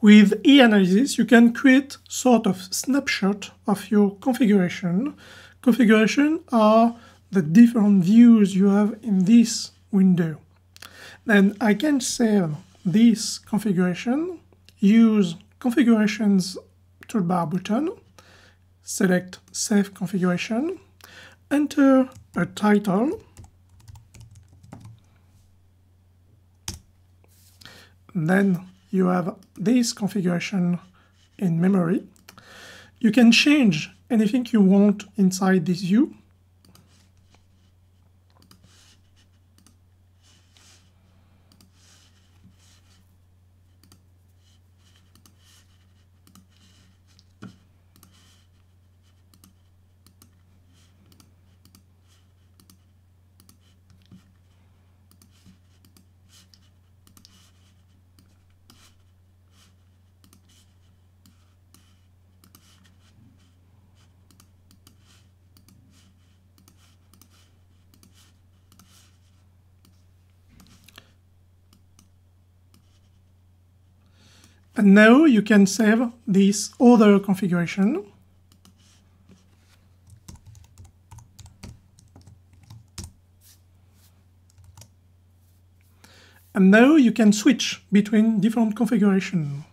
With EAnalysis, you can create sort of snapshot of your configuration. Configuration are the different views you have in this window. Then I can save this configuration, use configurations toolbar button, select save configuration, enter a title, then you have this configuration in memory. You can change anything you want inside this view. And now you can save this other configuration. And now you can switch between different configurations.